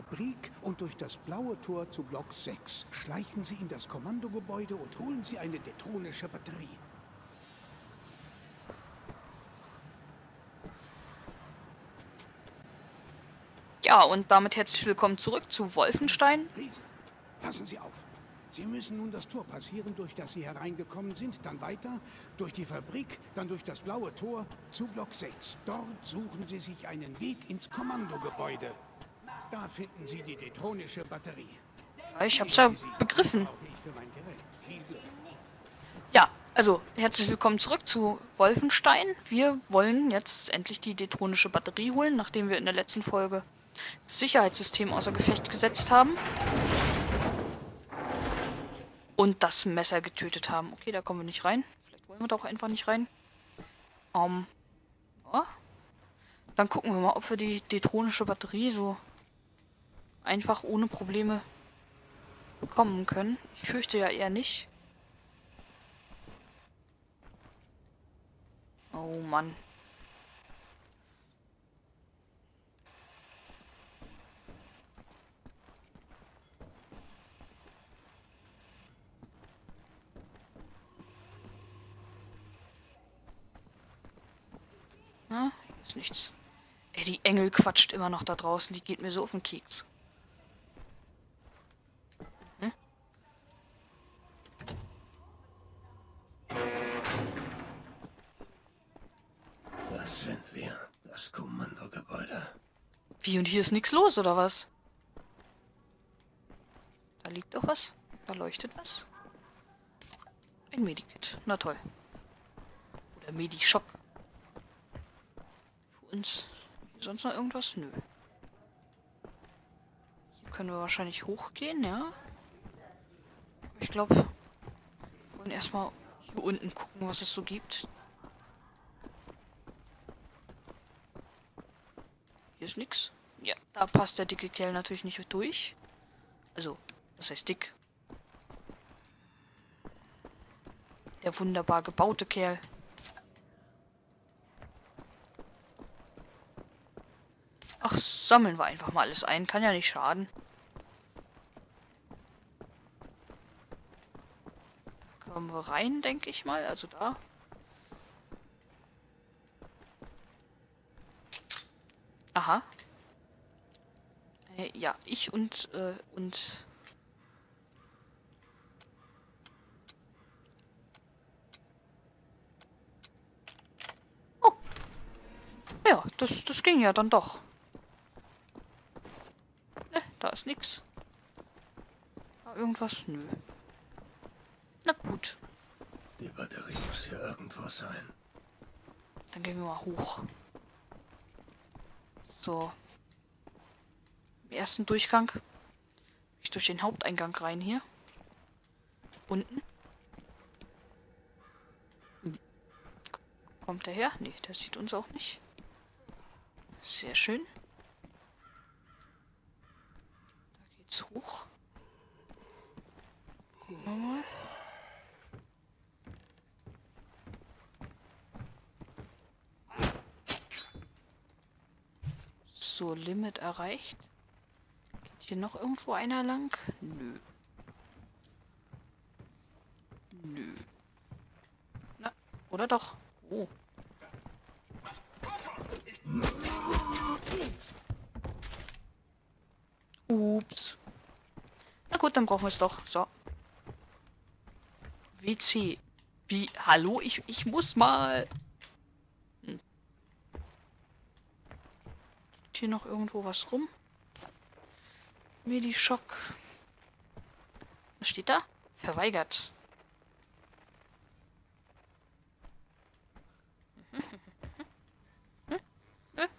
Fabrik und durch das blaue Tor zu Block 6. Schleichen Sie in das Kommandogebäude und holen Sie eine detronische Batterie. Ja, und damit herzlich willkommen zurück zu Wolfenstein. Riese, passen Sie auf. Sie müssen nun das Tor passieren, durch das Sie hereingekommen sind, dann weiter, durch die Fabrik, dann durch das blaue Tor zu Block 6. Dort suchen Sie sich einen Weg ins Kommandogebäude. Da finden Sie die detronische Batterie. Ich hab's ja begriffen. Ja, also herzlich willkommen zurück zu Wolfenstein. Wir wollen jetzt endlich die detronische Batterie holen, nachdem wir in der letzten Folge das Sicherheitssystem außer Gefecht gesetzt haben. Und das Messer getötet haben. Okay, da kommen wir nicht rein. Vielleicht wollen wir da auch einfach nicht rein. Ähm, ja. Dann gucken wir mal, ob wir die detronische Batterie so einfach ohne Probleme bekommen können. Ich fürchte ja eher nicht. Oh Mann. Na, hier ist nichts. Ey, die Engel quatscht immer noch da draußen. Die geht mir so auf den Keks. Hm? Das sind wir, Kommandogebäude. Wie, und hier ist nichts los, oder was? Da liegt doch was. Da leuchtet was. Ein Medikit. Na toll. Oder Medischock. Für uns. Sonst noch irgendwas? Nö. Hier können wir wahrscheinlich hochgehen, ja? Ich glaube, wir wollen erstmal hier unten gucken, was es so gibt. Hier ist nix. Ja, da passt der dicke Kerl natürlich nicht durch. Also, das heißt dick. Der wunderbar gebaute Kerl. Ach, sammeln wir einfach mal alles ein. Kann ja nicht schaden. Kommen wir rein, denke ich mal. Also da. Aha. Äh, ja, ich und, äh, und... Oh. Ja, das, das ging ja dann doch. Ne, da ist nix. Da irgendwas? Nö. Na gut, Die Batterie muss hier irgendwo sein. dann gehen wir mal hoch. So. Im ersten Durchgang. Ich durch den Haupteingang rein hier. Unten. Hm. Kommt der her? Nee, der sieht uns auch nicht. Sehr schön. Da geht's hoch. Gucken wir mal. So, Limit erreicht. Geht hier noch irgendwo einer lang? Nö. Nö. Na, oder doch? Oh. Ups. Na gut, dann brauchen wir es doch. So. WC. Wie? Hallo? Ich, ich muss mal. Hier noch irgendwo was rum? Medischock. Was steht da? Verweigert.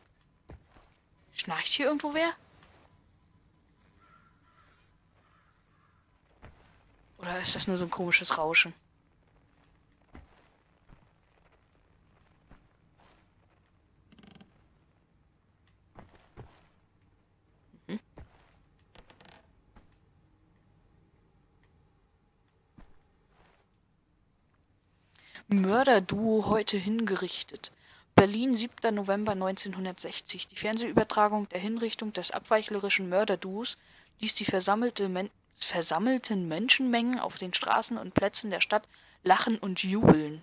Schnarcht hier irgendwo wer? Oder ist das nur so ein komisches Rauschen? Mörderduo heute hingerichtet. Berlin, 7. November 1960. Die Fernsehübertragung der Hinrichtung des abweichlerischen Mörderduos ließ die versammelte Men versammelten Menschenmengen auf den Straßen und Plätzen der Stadt lachen und jubeln.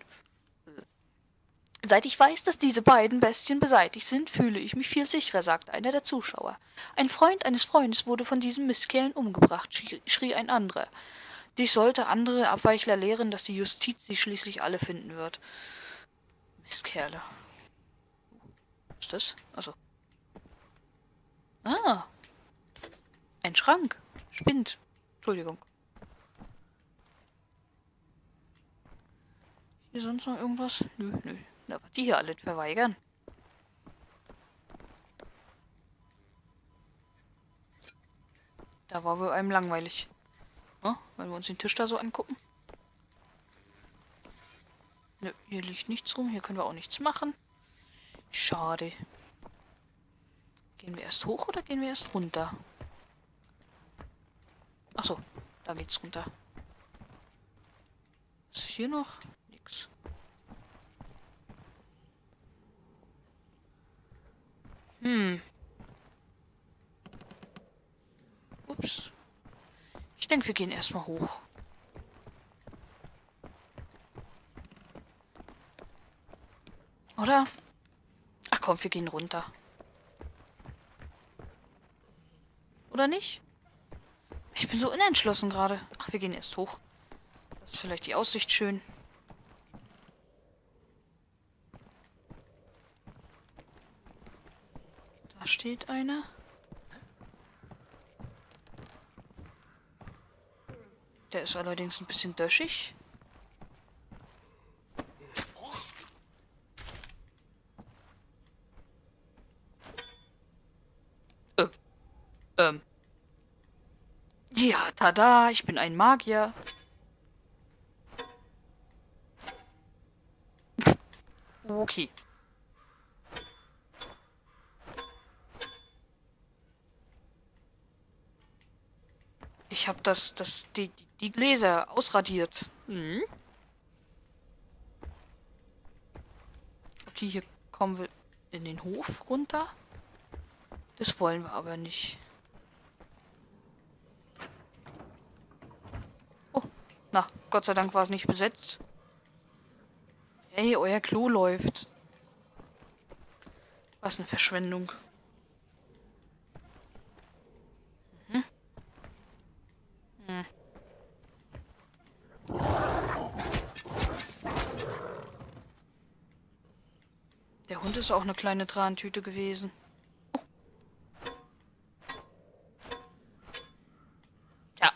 Seit ich weiß, dass diese beiden Bestien beseitigt sind, fühle ich mich viel sicherer, sagte einer der Zuschauer. Ein Freund eines Freundes wurde von diesen Mistkerlen umgebracht, schrie ein anderer. Dies sollte andere Abweichler lehren, dass die Justiz sie schließlich alle finden wird. Mistkerle. Was ist das? Also. Ah. Ein Schrank. Spind. Entschuldigung. Hier sonst noch irgendwas? Nö, nö. Na, was die hier alle verweigern. Da war wohl einem langweilig. Wenn wir uns den Tisch da so angucken. Nö, hier liegt nichts rum. Hier können wir auch nichts machen. Schade. Gehen wir erst hoch oder gehen wir erst runter? Achso, da geht's runter. Was ist hier noch? Nix. Hm. Ups. Ich denke, wir gehen erstmal hoch. Oder? Ach komm, wir gehen runter. Oder nicht? Ich bin so unentschlossen gerade. Ach, wir gehen erst hoch. Das ist vielleicht die Aussicht schön. Da steht einer. Der ist allerdings ein bisschen döschig. Ähm. Ähm. Ja, tada, ich bin ein Magier. Okay. Ich habe das, das, die, die Gläser ausradiert. Hm? Okay, hier kommen wir in den Hof runter. Das wollen wir aber nicht. Oh, na, Gott sei Dank war es nicht besetzt. Hey, euer Klo läuft. Was eine Verschwendung. Mhm. Hm. Der Hund ist auch eine kleine Trantüte gewesen. Oh. Ja.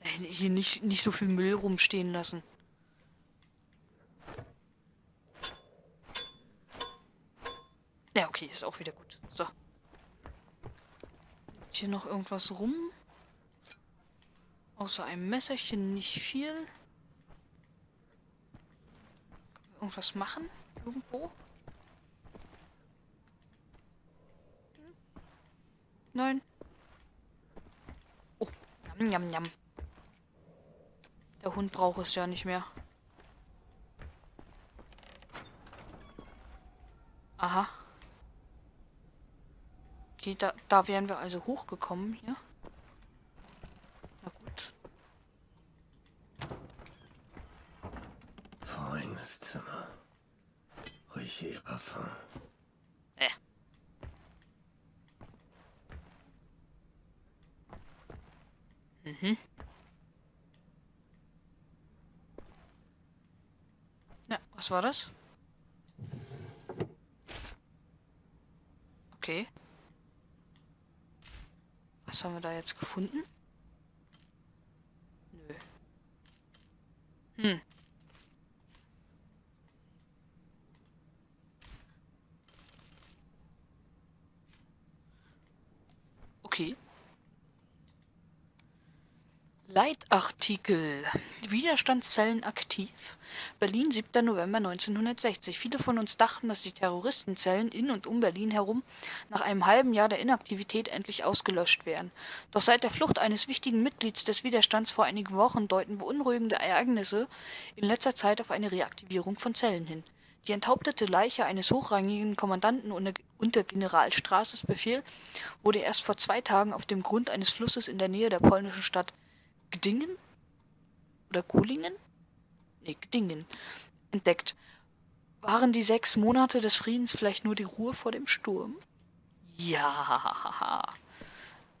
Äh, Hier nicht, nicht so viel Müll rumstehen lassen. Ja, okay, ist auch wieder gut. So. Hier noch irgendwas rum? Außer einem Messerchen nicht viel. Können wir irgendwas machen? Irgendwo? Nein. Oh, jam, jam, jam. Der Hund braucht es ja nicht mehr. Aha. Okay, da, da wären wir also hochgekommen hier. Na gut. Voriges Zimmer. Rieche ihr Parfum. Äh. Mhm. Ja, was war das? Okay. Was haben wir da jetzt gefunden? Nö. Hm. Okay. Leitartikel. Widerstandszellen aktiv. Berlin, 7. November 1960. Viele von uns dachten, dass die Terroristenzellen in und um Berlin herum nach einem halben Jahr der Inaktivität endlich ausgelöscht wären. Doch seit der Flucht eines wichtigen Mitglieds des Widerstands vor einigen Wochen deuten beunruhigende Ereignisse in letzter Zeit auf eine Reaktivierung von Zellen hin. Die enthauptete Leiche eines hochrangigen Kommandanten unter, General Straßes Befehl wurde erst vor zwei Tagen auf dem Grund eines Flusses in der Nähe der polnischen Stadt Gdingen oder Golingen? Nee, Gdingen entdeckt. Waren die sechs Monate des Friedens vielleicht nur die Ruhe vor dem Sturm? Ja,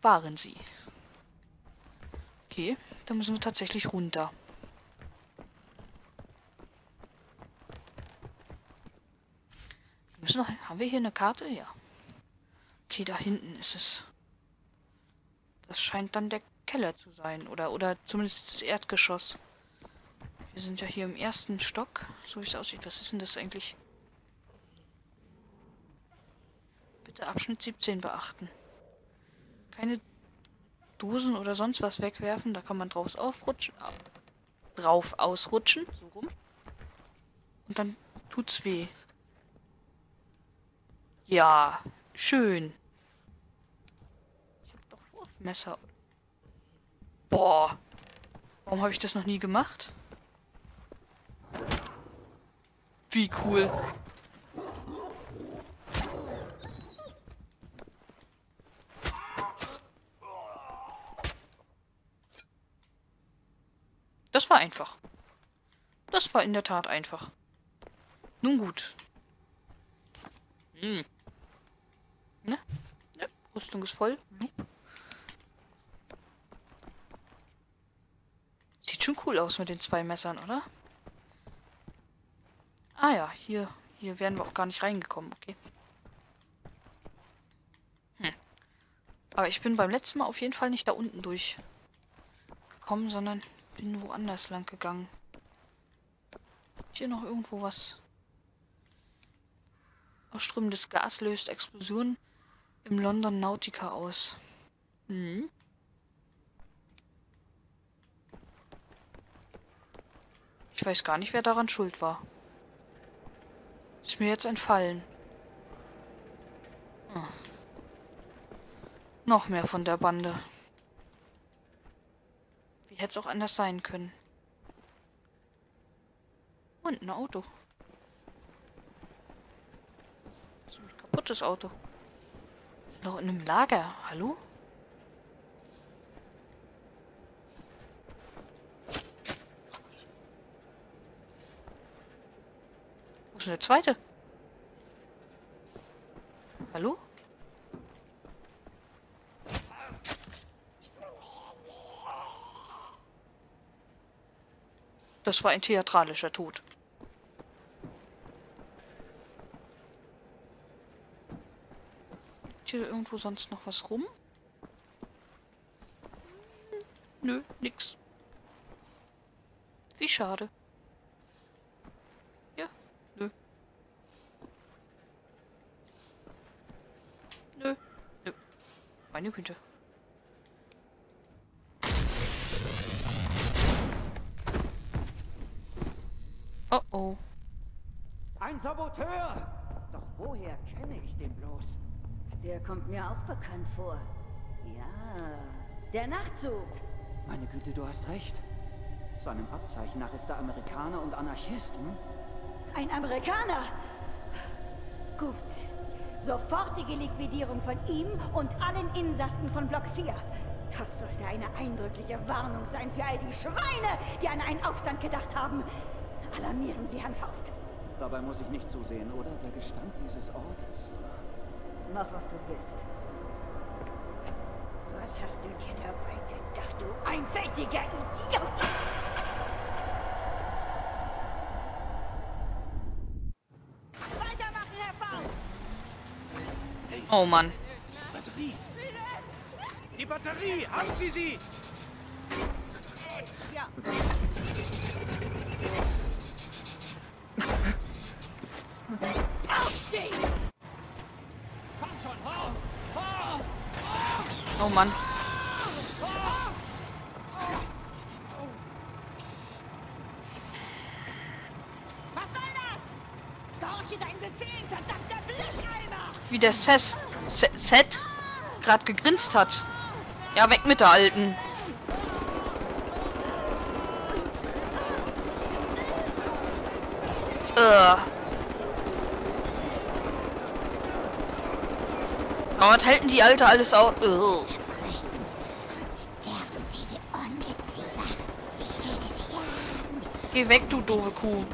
waren sie. Okay, dann müssen wir tatsächlich runter. Wir müssen noch, haben wir hier eine Karte? Ja. Okay, da hinten ist es. Das scheint dann der Keller zu sein. Oder, oder zumindest das Erdgeschoss. Wir sind ja hier im ersten Stock. So wie es aussieht. Was ist denn das eigentlich? Bitte Abschnitt 17 beachten. Keine Dosen oder sonst was wegwerfen. Da kann man drauf aufrutschen. Drauf ausrutschen. So rum. Und dann tut's weh. Ja, schön. Ich hab doch Wurfmesser. Boah. Warum habe ich das noch nie gemacht? Wie cool. Das war einfach. Das war in der Tat einfach. Nun gut. Hm. Ne? Ja, Rüstung ist voll. Sieht schon cool aus mit den zwei Messern, oder? Ah ja, hier, hier wären wir auch gar nicht reingekommen, okay. Hm. Aber ich bin beim letzten Mal auf jeden Fall nicht da unten durchgekommen, sondern bin woanders lang gegangen. Hier noch irgendwo was? Ausströmendes Gas löst Explosionen im London Nautica aus. Hm. Ich weiß gar nicht, wer daran schuld war. Ist mir jetzt entfallen. Oh. Noch mehr von der Bande. Wie hätte es auch anders sein können? Und ein Auto. Ein kaputtes Auto. Noch in einem Lager. Hallo? Denn der zweite? Hallo? Das war ein theatralischer Tod. hier irgendwo sonst noch was rum? Nö, nix. Wie schade. Ja, nö. Nö, nö. Meine Güte. Oh oh. Ein Saboteur! Doch woher kenne ich den bloß? Der kommt mir auch bekannt vor. Ja, der Nachtzug. Meine Güte, du hast recht. Seinem Abzeichen nach ist er Amerikaner und Anarchist, hm? Ein Amerikaner? Gut. Sofortige Liquidierung von ihm und allen Insassen von Block 4. Das sollte eine eindrückliche Warnung sein für all die Schweine, die an einen Aufstand gedacht haben. Alarmieren Sie Herrn Faust. Dabei muss ich nicht zusehen, oder? Der Gestank dieses Ortes. Mach, was du willst. Was hast du dir dabei gedacht, du einfältiger Idiot? Weitermachen, Herr Faust! Oh Mann. Batterie! Die Batterie! Haben Sie sie! Ja. Aufstehen! Oh Mann. wie der Seth, Seth gerade gegrinst hat. Ja, weg mit der Alten. Ugh. Aber was halten die Alte alles auf? Ugh. Äh. Geh weg, du doofe Kuh.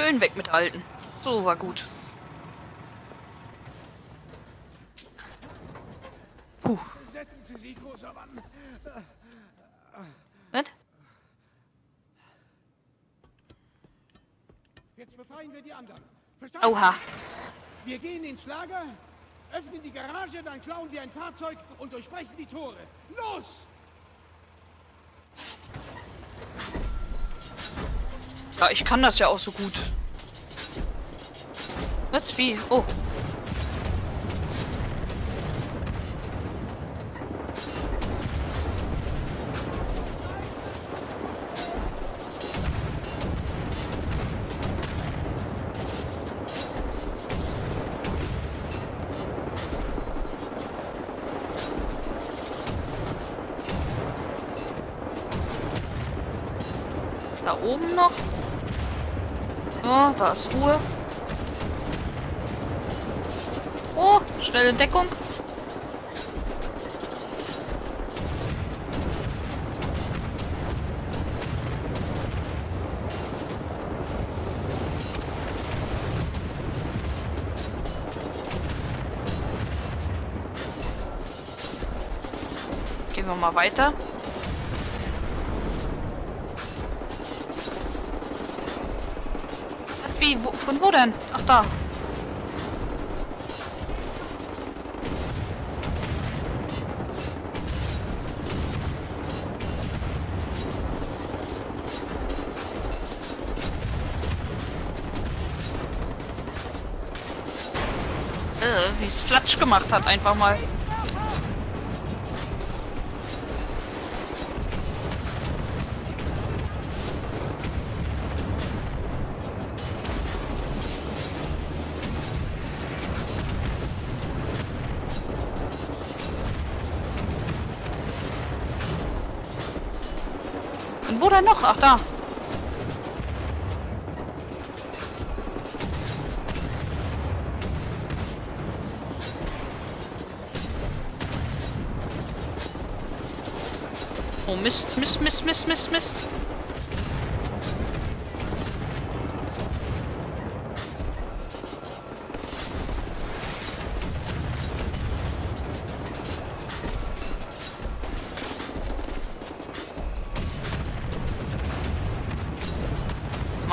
Schön weg mit Alten. So war gut. Puh. Setzen Sie sich, großer Mann. Was? Jetzt befreien wir die anderen. Verstanden? Oha. Wir gehen ins Lager, öffnen die Garage, dann klauen wir ein Fahrzeug und durchbrechen die Tore. Los! Ja, ich kann das ja auch so gut. Was? Wie? Oh. Da oben noch. Ja, da ist Ruhe. Oh, schnelle Deckung. Gehen wir mal weiter. Wie? Wo, von wo denn? Ach, da. Äh, wie es Flatsch gemacht hat, einfach mal. Denn noch? Ach, da. Oh, Mist, Mist, Mist, Mist, Mist, Mist.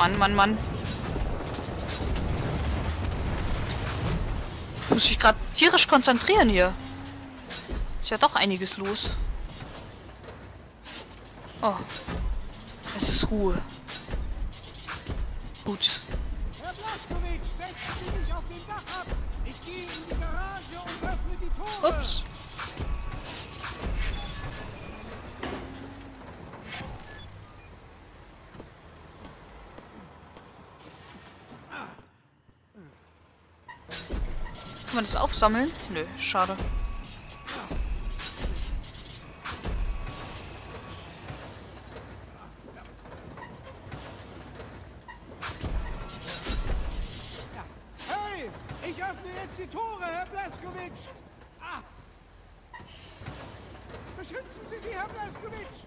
Mann, Mann, Mann. Ich muss mich gerade tierisch konzentrieren hier. Ist ja doch einiges los. Oh. Es ist Ruhe. Gut. Herr setzen Sie sich auf den Dach ab. Ich gehe in die Garage und öffne die Tore. Ups. Man das aufsammeln? Nö, schade. Hey, ich öffne jetzt die Tore, Herr Blaskowitsch. Ah. Beschützen Sie sie, Herr Blaskowitsch.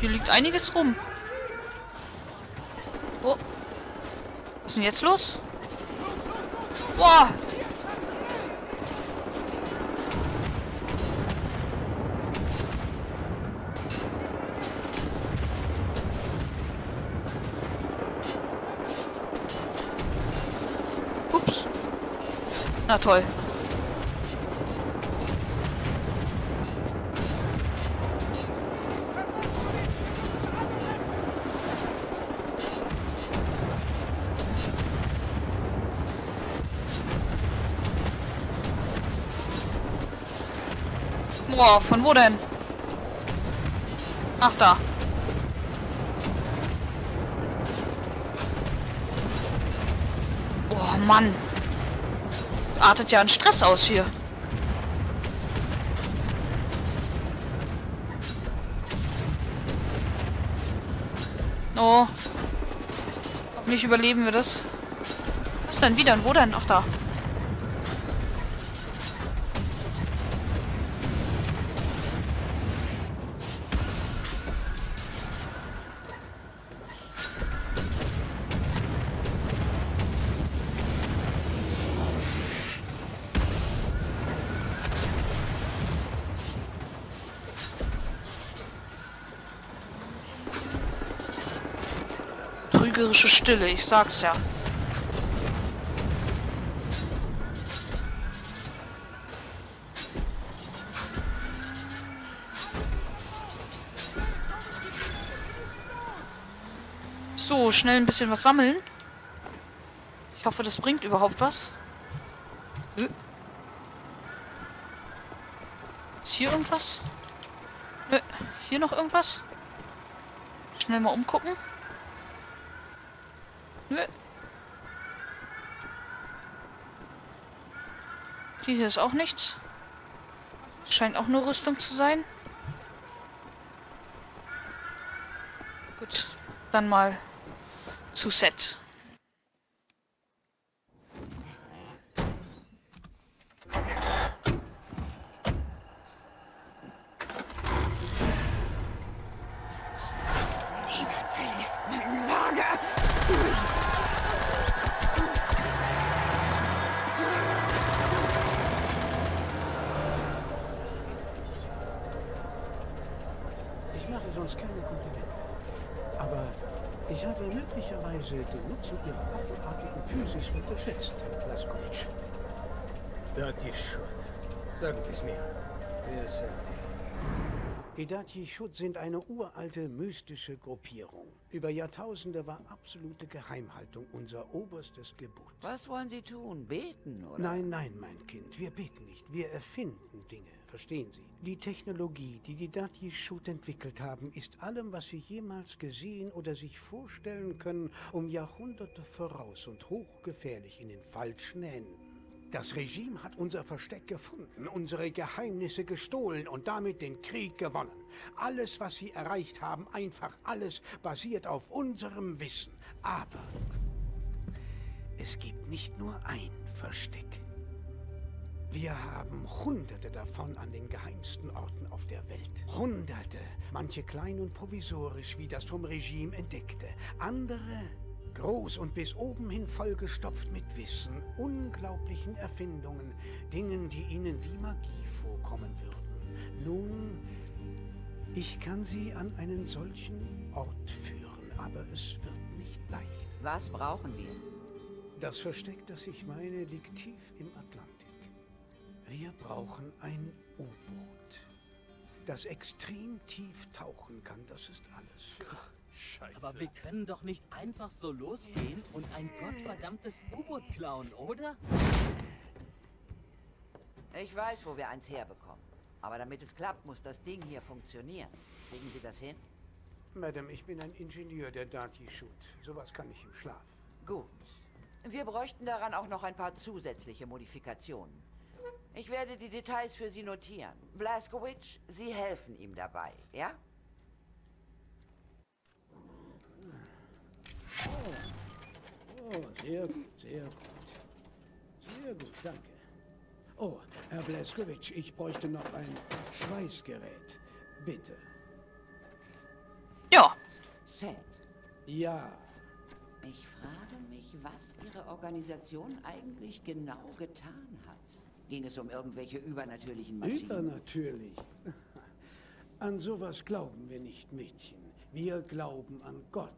Hier liegt einiges rum. Oh. Was ist denn jetzt los? Boah. Ups. Na toll. Boah, von wo denn? Ach, da. Oh, Mann. Das artet ja an Stress aus hier. Oh. Hoffentlich überleben wir das. Was denn? Wie denn? Wo denn? Ach, da. Trügerische Stille, ich sag's ja. So, schnell ein bisschen was sammeln. Ich hoffe, das bringt überhaupt was. Ist hier irgendwas? Hier noch irgendwas? Schnell mal umgucken. Nö. Hier ist auch nichts. Scheint auch nur Rüstung zu sein. Gut, dann mal zu Set. Sonst keine Komplimente. Aber ich habe möglicherweise den Nutzen Ihrer affenartigen Physis unterschätzt, Herr Blaskowitsch. Dati Schut. Sagen Sie es mir. Wer sind die? Edati Shut sind eine uralte mystische Gruppierung. Über Jahrtausende war absolute Geheimhaltung unser oberstes Gebot. Was wollen Sie tun? Beten, oder? Nein, nein, mein Kind, wir beten nicht, wir erfinden Dinge, verstehen Sie? Die Technologie, die die Dati Shut entwickelt haben, ist allem, was Sie jemals gesehen oder sich vorstellen können, um Jahrhunderte voraus und hochgefährlich in den falschen Händen. Das Regime hat unser Versteck gefunden, unsere Geheimnisse gestohlen und damit den Krieg gewonnen. Alles, was sie erreicht haben, einfach alles basiert auf unserem Wissen. Aber es gibt nicht nur ein Versteck. Wir haben Hunderte davon an den geheimsten Orten auf der Welt. Hunderte. Manche klein und provisorisch, wie das vom Regime entdeckte. Andere groß und bis oben hin vollgestopft mit Wissen, unglaublichen Erfindungen, Dingen, die ihnen wie Magie vorkommen würden. Nun, ich kann sie an einen solchen Ort führen, aber es wird nicht leicht. Was brauchen wir? Das Versteck, das ich meine, liegt tief im Atlantik. Wir brauchen ein U-Boot, das extrem tief tauchen kann. Das ist alles. Aber wir können doch nicht einfach so losgehen und ein gottverdammtes U-Boot klauen, oder? Ich weiß, wo wir eins herbekommen. Aber damit es klappt, muss das Ding hier funktionieren. Kriegen Sie das hin? Madame, ich bin ein Ingenieur der Dati-Shoot. Sowas kann ich im Schlaf. Gut. Wir bräuchten daran auch noch ein paar zusätzliche Modifikationen. Ich werde die Details für Sie notieren. Blaskowitz, Sie helfen ihm dabei, ja? Oh, sehr gut, sehr gut. Sehr gut, danke. Oh, Herr Blaskowitsch, ich bräuchte noch ein Schweißgerät. Bitte. Ja, Seth, Ja, ich frage mich, was Ihre Organisation eigentlich genau getan hat. Ging es um irgendwelche übernatürlichen Maschinen? übernatürlich. An sowas glauben wir nicht, Mädchen. Wir glauben an Gott.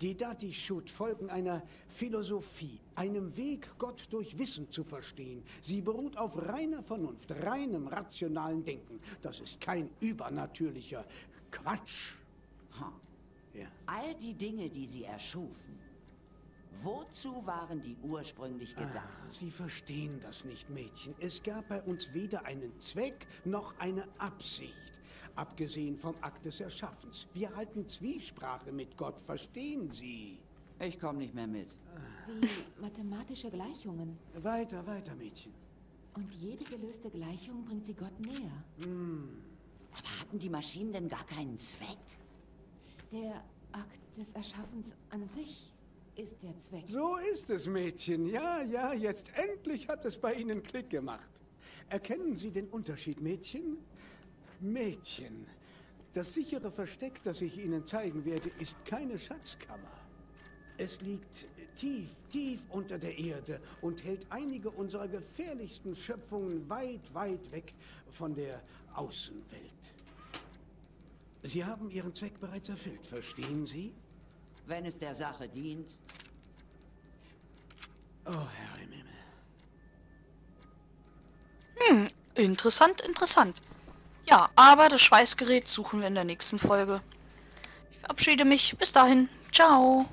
Die Dati-Shoot folgen einer Philosophie, einem Weg, Gott durch Wissen zu verstehen. Sie beruht auf reiner Vernunft, reinem rationalen Denken. Das ist kein übernatürlicher Quatsch. Ha. Ja. All die Dinge, die Sie erschufen, Wozu waren die ursprünglich gedacht? Sie verstehen das nicht, Mädchen. Es gab bei uns weder einen Zweck noch eine Absicht. Abgesehen vom Akt des Erschaffens. Wir halten Zwiesprache mit Gott, verstehen Sie? Ich komme nicht mehr mit. Wie mathematische Gleichungen. Weiter, weiter, Mädchen. Und jede gelöste Gleichung bringt sie Gott näher. Aber hatten die Maschinen denn gar keinen Zweck? Der Akt des Erschaffens an sich ist der Zweck. So ist es, Mädchen. Ja, ja, jetzt endlich hat es bei Ihnen Klick gemacht. Erkennen Sie den Unterschied, Mädchen? Mädchen, das sichere Versteck, das ich Ihnen zeigen werde, ist keine Schatzkammer. Es liegt tief, tief unter der Erde und hält einige unserer gefährlichsten Schöpfungen weit, weit weg von der Außenwelt. Sie haben Ihren Zweck bereits erfüllt, verstehen Sie? Wenn es der Sache dient. Oh, Herr im Himmel. Interessant, interessant. Ja, aber das Schweißgerät suchen wir in der nächsten Folge. Ich verabschiede mich. Bis dahin. Ciao.